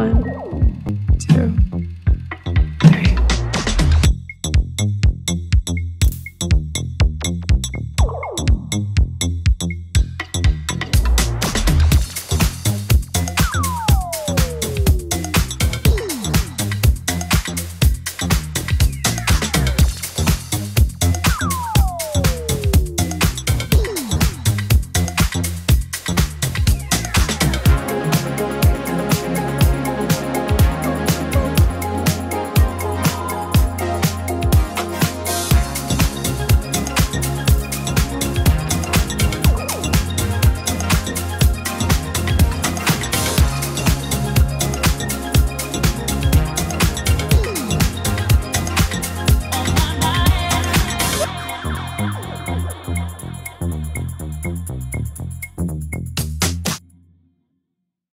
One, two.